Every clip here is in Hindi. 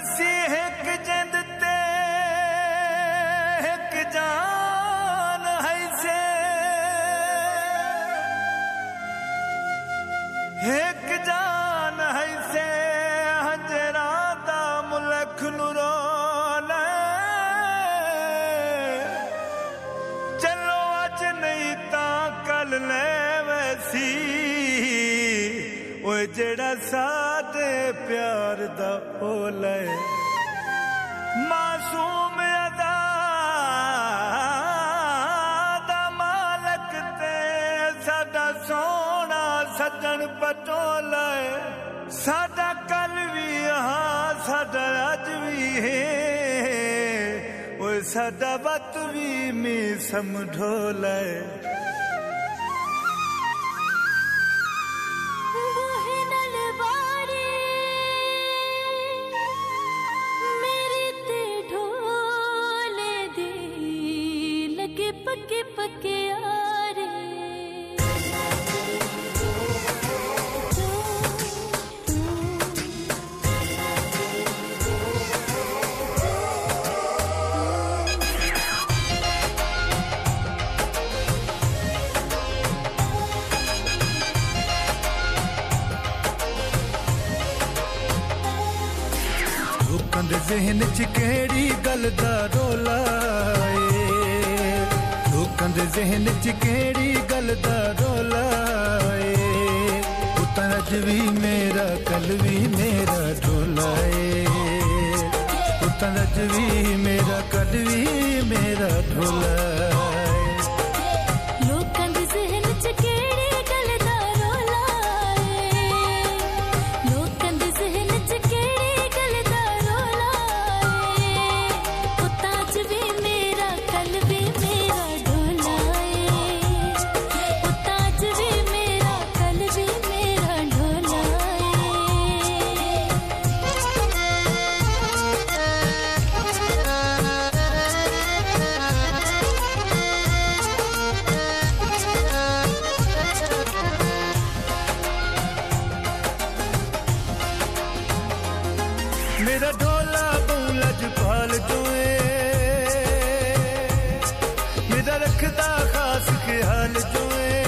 ਅਸੀਂ ਇੱਕ ਜਿੰਦ ਤੇ ਇੱਕ ਜਾਨ ਹੈ ਸੇ। ਇੱਕ ਜਾਨ ਹੈ ਸੇ, ਹਜਰਾ ਦਾ ਮੁਲਕ ਨੂੰ ਰੋਲੇ ਚਲੋ ਅੱਜ ਨਹੀਂ ਤਾਂ ਕੱਲ ਲੈ ਵੈਸੀ। ਓਏ ਜਿਹੜਾ ਸਾਡੇ प्यार दा ओले मासूम अदा दा मालक ते साडा सोना सजन पटोले साडा कल भी हाँ साडा अज भी है। सदा बत भी में समझोले ਲੋਕਾਂ ਦੇ ਜ਼ਿਹਨ 'ਚ ਕਿਹੜੀ ਗੱਲ ਦਾ ਰੋਲਾ ਏ ਲੋਕਾਂ ਦੇ ਜ਼ਿਹਨ 'ਚ ਕਿਹੜੀ ਗੱਲ ਦਾ ਰੋਲਾ ਏ ਉਹ ਤਾਂ ਅੱਜ ਵੀ ਮੇਰਾ ਕੱਲ ਵੀ ਮੇਰਾ ਢੋਲਾ ਏ ਉਹ ਤਾਂ ਅੱਜ ਵੀ ਮੇਰਾ ਕੱਲ ਵੀ ਮੇਰਾ ਢੋਲਾ मेरा ढोला बूलज पाल जोए मेरा रखदा खास ख्याल हाल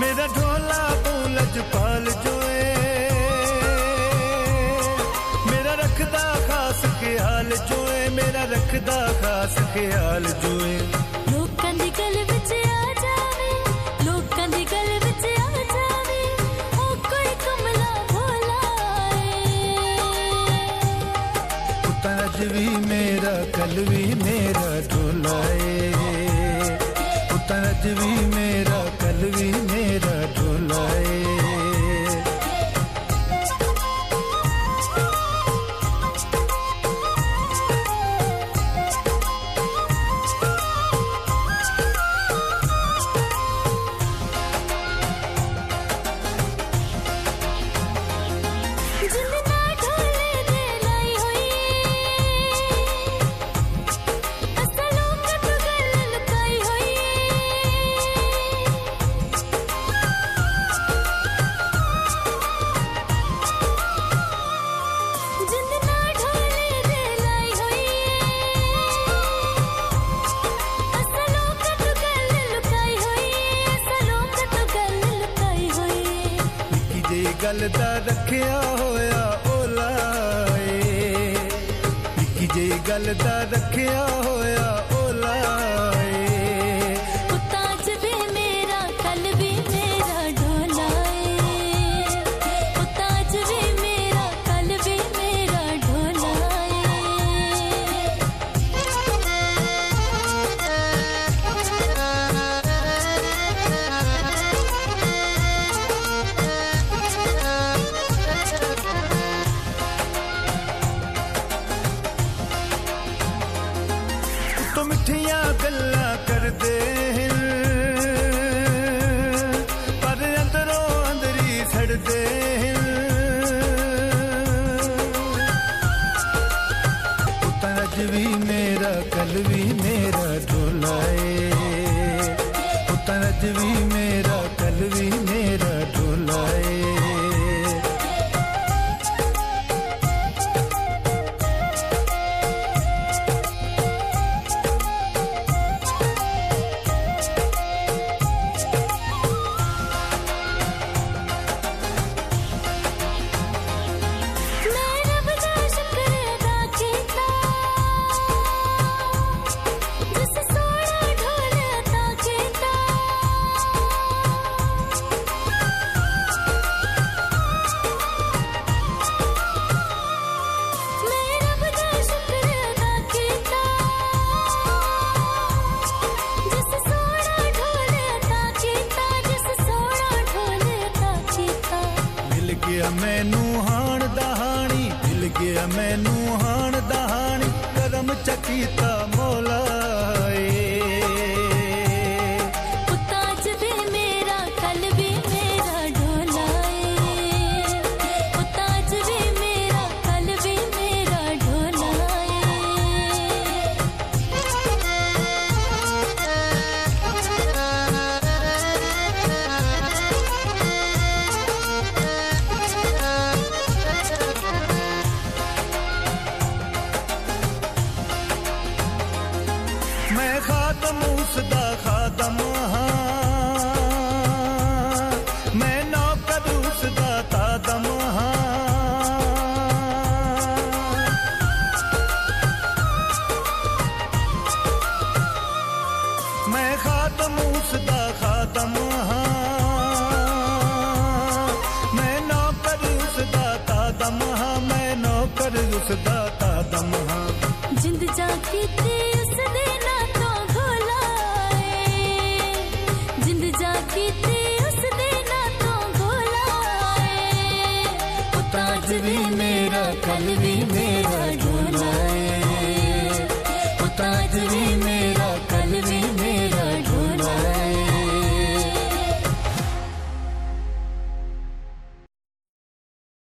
मेरा ढोला तू पाल जोए मेरा रखदा खास ख्याल हाल जोए मेरा रखदा खास ख्याल हाल लाएँगे उतना भी मेरा कल भी मेरा ਦਾ ਰੱਖਿਆ ਹੋਇਆ ਓਲਾਏ ਇੱਕ ਜੇ ਗੱਲ ਦਾ ਰੱਖਿਆ ਹੋਇਆ ਓਲਾਏ छेड़ दे तज भी मेरा कल भी मेरा ढोलाए तज भी मेरा कल भी मेरा ढोलाए ਗਿਆ ਮੈਨੂੰ ਹਾਣ ਦਹਾਣੀ ਦਿਲ ਗਿਆ ਮੈਨੂੰ ਹਾਣ ਦਹਾਣੀ ਕਦਮ ਚੱਕੀਤਾ ਮੌਲਾ ਖਾਤਮ ਉਸ ਦਾ ਖਾਤਮ ਹਾਂ ਮੈਂ ਨੌਕਰ ਉਸ ਦਾ ਤਾਦਮ ਹਾਂ ਮੈਂ ਖਾਤਮ ਉਸ ਦਾ ਖਾਤਮ ਹਾਂ ਮੈਂ ਨੌਕਰ ਉਸ ਦਾ ਤਾਦਮ ਹਾਂ ਮੈਂ ਨੌਕਰ ਉਸ ਦਾ ਤਾਦਮ कल भी मेरा जुना